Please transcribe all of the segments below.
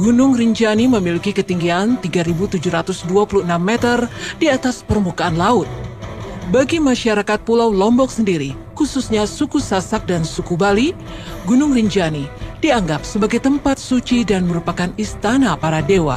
Gunung Rinjani memiliki ketinggian 3.726 meter di atas permukaan laut. Bagi masyarakat Pulau Lombok sendiri, khususnya suku Sasak dan suku Bali, Gunung Rinjani dianggap sebagai tempat suci dan merupakan istana para dewa.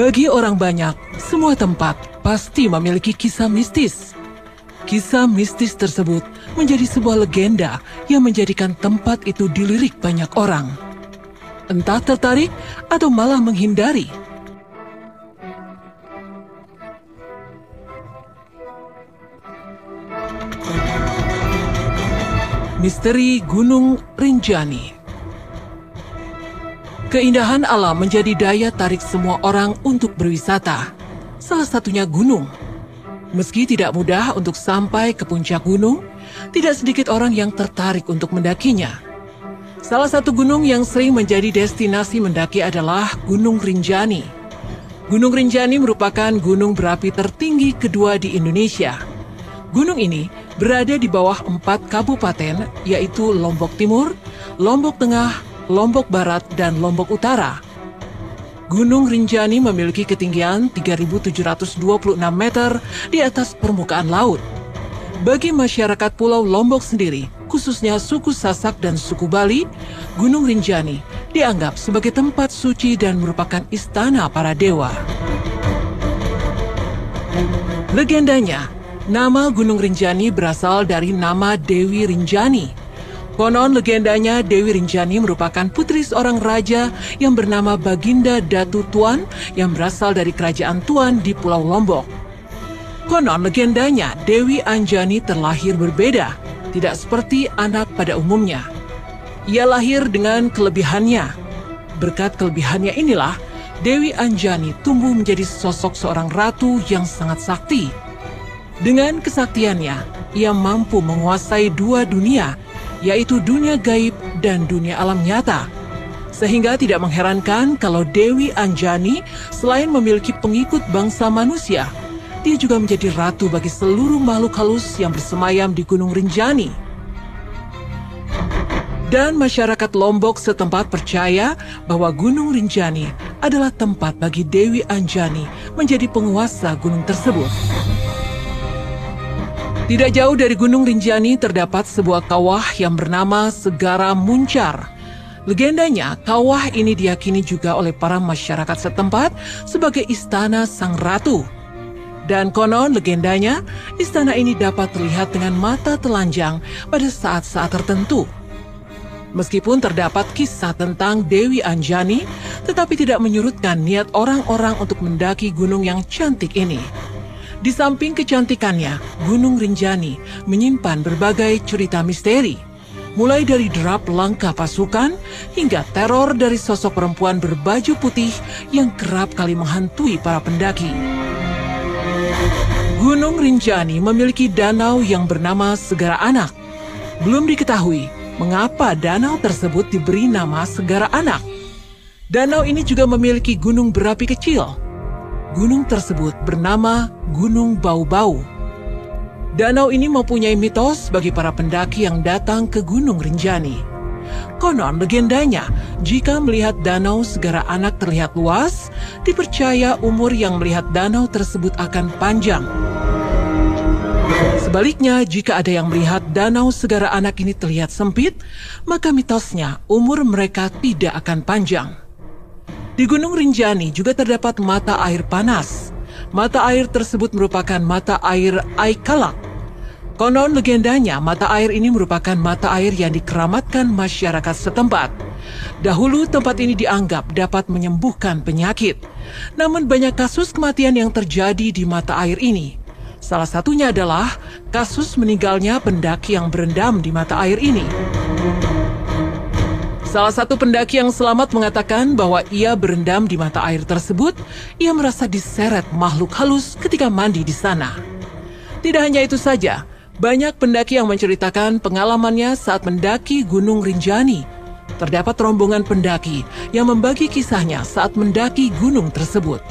Bagi orang banyak, semua tempat pasti memiliki kisah mistis. Kisah mistis tersebut menjadi sebuah legenda yang menjadikan tempat itu dilirik banyak orang. Entah tertarik atau malah menghindari. Misteri Gunung Rinjani Keindahan alam menjadi daya tarik semua orang untuk berwisata. Salah satunya gunung. Meski tidak mudah untuk sampai ke puncak gunung, tidak sedikit orang yang tertarik untuk mendakinya. Salah satu gunung yang sering menjadi destinasi mendaki adalah Gunung Rinjani. Gunung Rinjani merupakan gunung berapi tertinggi kedua di Indonesia. Gunung ini berada di bawah empat kabupaten, yaitu Lombok Timur, Lombok Tengah, Lombok Barat, dan Lombok Utara. Gunung Rinjani memiliki ketinggian 3.726 meter di atas permukaan laut. Bagi masyarakat Pulau Lombok sendiri, khususnya suku Sasak dan suku Bali, Gunung Rinjani dianggap sebagai tempat suci dan merupakan istana para dewa. Legendanya, nama Gunung Rinjani berasal dari nama Dewi Rinjani, Konon legendanya Dewi Rinjani merupakan putri seorang raja yang bernama Baginda Datu Tuan yang berasal dari kerajaan Tuan di Pulau Lombok. Konon legendanya Dewi Anjani terlahir berbeda, tidak seperti anak pada umumnya. Ia lahir dengan kelebihannya. Berkat kelebihannya inilah Dewi Anjani tumbuh menjadi sosok seorang ratu yang sangat sakti. Dengan kesaktiannya, ia mampu menguasai dua dunia, yaitu dunia gaib dan dunia alam nyata. Sehingga tidak mengherankan kalau Dewi Anjani selain memiliki pengikut bangsa manusia, dia juga menjadi ratu bagi seluruh makhluk halus yang bersemayam di Gunung Rinjani. Dan masyarakat Lombok setempat percaya bahwa Gunung Rinjani adalah tempat bagi Dewi Anjani menjadi penguasa gunung tersebut. Tidak jauh dari Gunung Rinjani terdapat sebuah kawah yang bernama Segara Muncar. Legendanya, kawah ini diyakini juga oleh para masyarakat setempat sebagai istana sang ratu. Dan konon legendanya, istana ini dapat terlihat dengan mata telanjang pada saat-saat tertentu. Meskipun terdapat kisah tentang Dewi Anjani, tetapi tidak menyurutkan niat orang-orang untuk mendaki gunung yang cantik ini. Di samping kecantikannya, Gunung Rinjani menyimpan berbagai cerita misteri. Mulai dari derap langkah pasukan hingga teror dari sosok perempuan berbaju putih yang kerap kali menghantui para pendaki. Gunung Rinjani memiliki danau yang bernama Segara Anak. Belum diketahui mengapa danau tersebut diberi nama Segara Anak. Danau ini juga memiliki gunung berapi kecil Gunung tersebut bernama Gunung Bau-Bau. Danau ini mempunyai mitos bagi para pendaki yang datang ke Gunung Rinjani. Konon legendanya, jika melihat danau segara anak terlihat luas, dipercaya umur yang melihat danau tersebut akan panjang. Sebaliknya, jika ada yang melihat danau segara anak ini terlihat sempit, maka mitosnya umur mereka tidak akan panjang. Di Gunung Rinjani juga terdapat mata air panas. Mata air tersebut merupakan mata air Aikalak. Konon legendanya mata air ini merupakan mata air yang dikeramatkan masyarakat setempat. Dahulu tempat ini dianggap dapat menyembuhkan penyakit. Namun banyak kasus kematian yang terjadi di mata air ini. Salah satunya adalah kasus meninggalnya pendaki yang berendam di mata air ini. Salah satu pendaki yang selamat mengatakan bahwa ia berendam di mata air tersebut. Ia merasa diseret makhluk halus ketika mandi di sana. Tidak hanya itu saja, banyak pendaki yang menceritakan pengalamannya saat mendaki Gunung Rinjani. Terdapat rombongan pendaki yang membagi kisahnya saat mendaki gunung tersebut.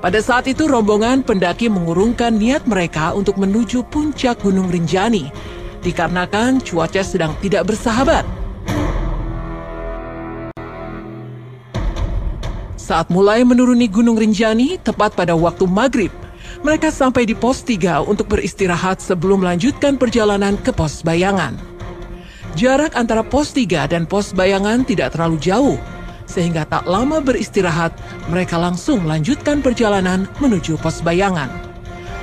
Pada saat itu rombongan pendaki mengurungkan niat mereka untuk menuju puncak Gunung Rinjani dikarenakan cuaca sedang tidak bersahabat. Saat mulai menuruni Gunung Rinjani tepat pada waktu maghrib, mereka sampai di pos 3 untuk beristirahat sebelum melanjutkan perjalanan ke pos bayangan. Jarak antara pos 3 dan pos bayangan tidak terlalu jauh, sehingga tak lama beristirahat, mereka langsung melanjutkan perjalanan menuju pos bayangan.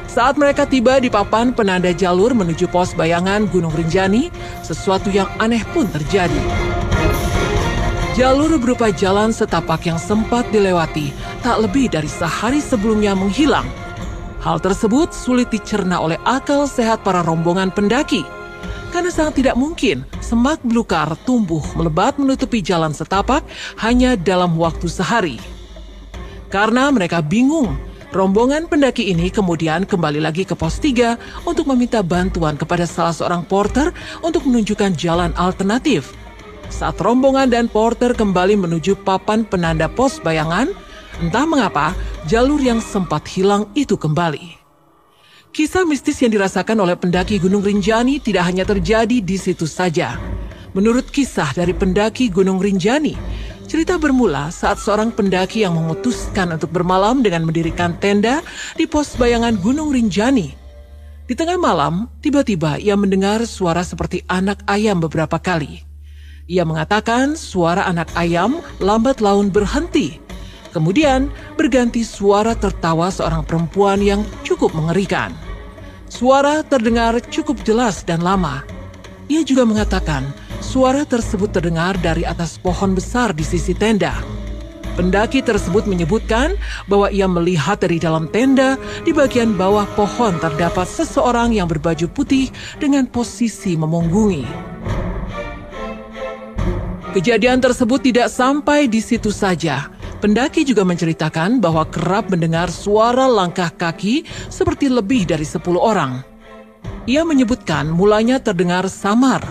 Saat mereka tiba di papan penanda jalur menuju pos bayangan Gunung Rinjani, sesuatu yang aneh pun terjadi. Jalur berupa jalan setapak yang sempat dilewati tak lebih dari sehari sebelumnya menghilang. Hal tersebut sulit dicerna oleh akal sehat para rombongan pendaki – karena sangat tidak mungkin semak belukar tumbuh melebat menutupi jalan setapak hanya dalam waktu sehari. Karena mereka bingung, rombongan pendaki ini kemudian kembali lagi ke pos 3 untuk meminta bantuan kepada salah seorang porter untuk menunjukkan jalan alternatif. Saat rombongan dan porter kembali menuju papan penanda pos bayangan, entah mengapa jalur yang sempat hilang itu kembali. Kisah mistis yang dirasakan oleh pendaki Gunung Rinjani tidak hanya terjadi di situ saja. Menurut kisah dari pendaki Gunung Rinjani, cerita bermula saat seorang pendaki yang memutuskan untuk bermalam dengan mendirikan tenda di pos bayangan Gunung Rinjani. Di tengah malam, tiba-tiba ia mendengar suara seperti anak ayam beberapa kali. Ia mengatakan suara anak ayam lambat laun berhenti Kemudian berganti suara tertawa seorang perempuan yang cukup mengerikan. Suara terdengar cukup jelas dan lama. Ia juga mengatakan suara tersebut terdengar dari atas pohon besar di sisi tenda. Pendaki tersebut menyebutkan bahwa ia melihat dari dalam tenda di bagian bawah pohon terdapat seseorang yang berbaju putih dengan posisi memunggungi. Kejadian tersebut tidak sampai di situ saja. Pendaki juga menceritakan bahwa kerap mendengar suara langkah kaki seperti lebih dari sepuluh orang. Ia menyebutkan mulanya terdengar samar,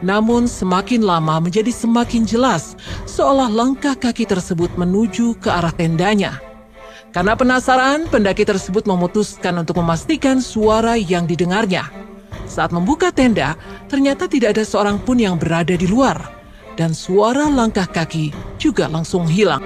namun semakin lama menjadi semakin jelas seolah langkah kaki tersebut menuju ke arah tendanya. Karena penasaran, pendaki tersebut memutuskan untuk memastikan suara yang didengarnya. Saat membuka tenda, ternyata tidak ada seorang pun yang berada di luar, dan suara langkah kaki juga langsung hilang.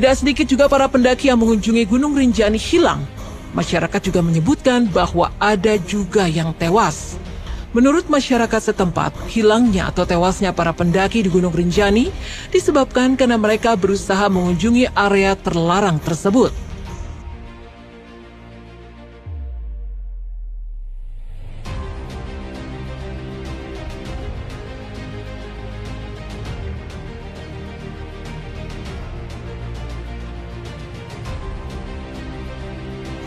Tidak sedikit juga para pendaki yang mengunjungi Gunung Rinjani hilang. Masyarakat juga menyebutkan bahwa ada juga yang tewas. Menurut masyarakat setempat, hilangnya atau tewasnya para pendaki di Gunung Rinjani disebabkan karena mereka berusaha mengunjungi area terlarang tersebut.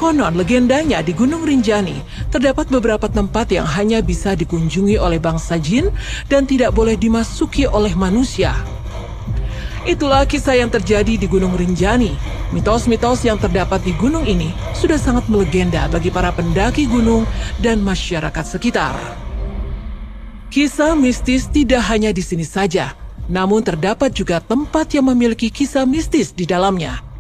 Konon legendanya di Gunung Rinjani terdapat beberapa tempat yang hanya bisa dikunjungi oleh bangsa jin dan tidak boleh dimasuki oleh manusia. Itulah kisah yang terjadi di Gunung Rinjani. Mitos-mitos yang terdapat di gunung ini sudah sangat melegenda bagi para pendaki gunung dan masyarakat sekitar. Kisah mistis tidak hanya di sini saja, namun terdapat juga tempat yang memiliki kisah mistis di dalamnya.